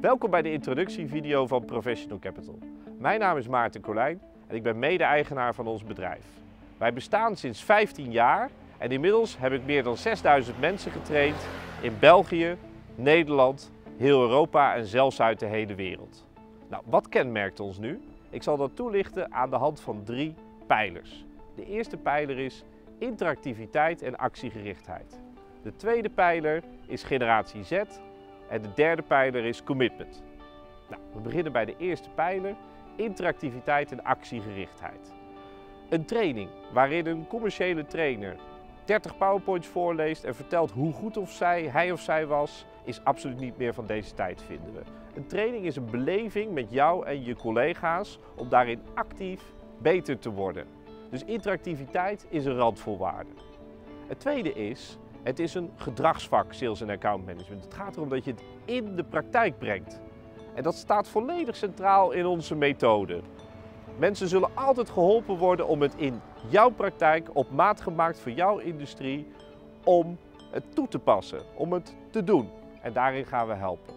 Welkom bij de introductievideo van Professional Capital. Mijn naam is Maarten Colijn en ik ben mede-eigenaar van ons bedrijf. Wij bestaan sinds 15 jaar en inmiddels heb ik meer dan 6000 mensen getraind in België, Nederland, heel Europa en zelfs uit de hele wereld. Nou, wat kenmerkt ons nu? Ik zal dat toelichten aan de hand van drie pijlers. De eerste pijler is interactiviteit en actiegerichtheid. De tweede pijler is generatie Z en de derde pijler is commitment. Nou, we beginnen bij de eerste pijler, interactiviteit en actiegerichtheid. Een training waarin een commerciële trainer 30 powerpoints voorleest en vertelt hoe goed of zij, hij of zij was, is absoluut niet meer van deze tijd, vinden we. Een training is een beleving met jou en je collega's om daarin actief beter te worden. Dus interactiviteit is een randvoorwaarde. Het tweede is, het is een gedragsvak, sales en account management. Het gaat erom dat je het in de praktijk brengt. En dat staat volledig centraal in onze methode. Mensen zullen altijd geholpen worden om het in jouw praktijk, op maat gemaakt voor jouw industrie, om het toe te passen, om het te doen. En daarin gaan we helpen.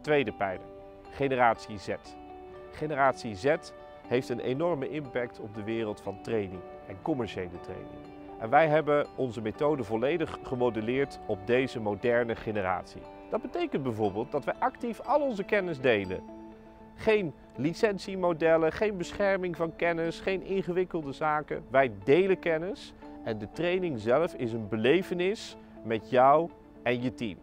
Tweede pijler, generatie Z. Generatie Z heeft een enorme impact op de wereld van training en commerciële training. En wij hebben onze methode volledig gemodelleerd op deze moderne generatie. Dat betekent bijvoorbeeld dat wij actief al onze kennis delen. Geen licentiemodellen, geen bescherming van kennis, geen ingewikkelde zaken. Wij delen kennis en de training zelf is een belevenis met jou en je team.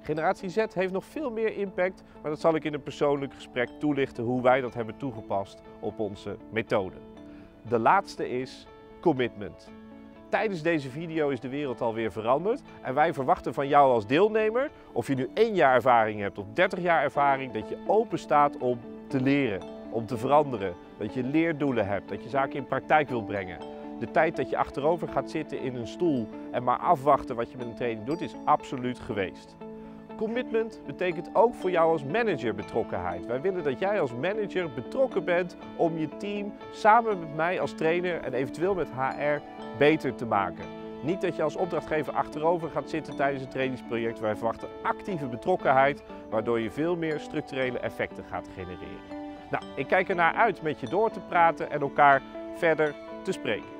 Generatie Z heeft nog veel meer impact, maar dat zal ik in een persoonlijk gesprek toelichten hoe wij dat hebben toegepast op onze methode. De laatste is commitment. Tijdens deze video is de wereld alweer veranderd en wij verwachten van jou als deelnemer, of je nu één jaar ervaring hebt of 30 jaar ervaring, dat je open staat om te leren, om te veranderen. Dat je leerdoelen hebt, dat je zaken in praktijk wilt brengen. De tijd dat je achterover gaat zitten in een stoel en maar afwachten wat je met een training doet, is absoluut geweest. Commitment betekent ook voor jou als manager betrokkenheid. Wij willen dat jij als manager betrokken bent om je team samen met mij als trainer en eventueel met HR beter te maken. Niet dat je als opdrachtgever achterover gaat zitten tijdens een trainingsproject. Wij verwachten actieve betrokkenheid, waardoor je veel meer structurele effecten gaat genereren. Nou, ik kijk ernaar uit met je door te praten en elkaar verder te spreken.